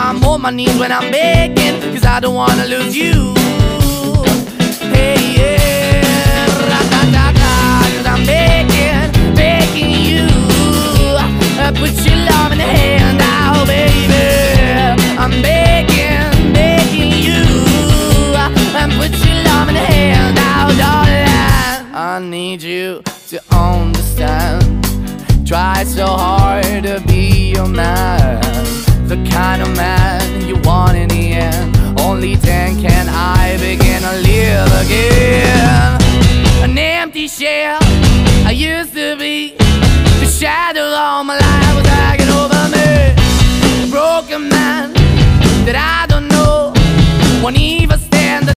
I'm on my knees when I'm begging, cause I don't wanna lose you. Hey, yeah, ra-da-da-da, cause I'm begging, begging you. Uh, Put your love in the hand now, baby. I'm begging, begging you. And put your love in the hand now, darling. I need you to understand. Try so hard to be your man, empty tank Can I begin to live again? An empty shell I used to be The shadow all my life was hanging over me A broken man that I